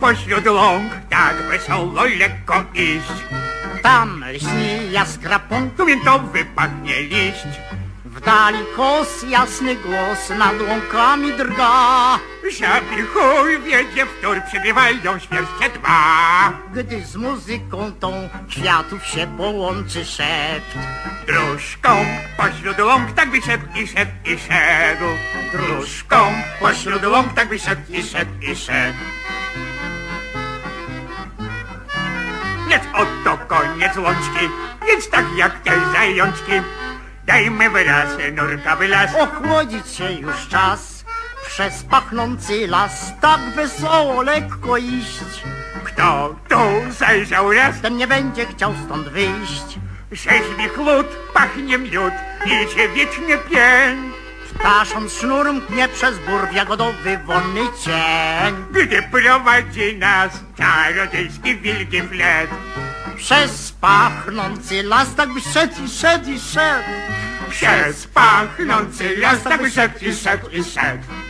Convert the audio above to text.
pośród łąk, tak wesoło lekko iść. Tam lśni jaskra Tu miętowy pachnie liść. w dali kos jasny głos nad łąkami drga. Żabi chuj wiedzie w tur, przygrywają świerście dwa. Gdy z muzyką tą kwiatów się połączy szept. Dróżką pośród łąk tak by szedł i szedł i szedł. Dróżką pośród łąk tak by szedł i szedł i szedł. Oto koniec łączki, więc tak jak te zajączki. Dajmy wyraz, nurka wylas. Ochłodzić się już czas, przez pachnący las, tak wesoło, lekko iść. Kto tu zajrzał raz, Ten nie będzie chciał stąd wyjść. rzeźbi chłód, pachnie miód, idzie wiecznie pień. Ptasząc sznur mknie przez bór w jagodowy wonny cień. Gdy prowadzi nas czarodziejski wilki flet. Przez pachnący las, tak by szedł i szedł i szedł. Przez pachnący las tak by szedł i szedł i szedł.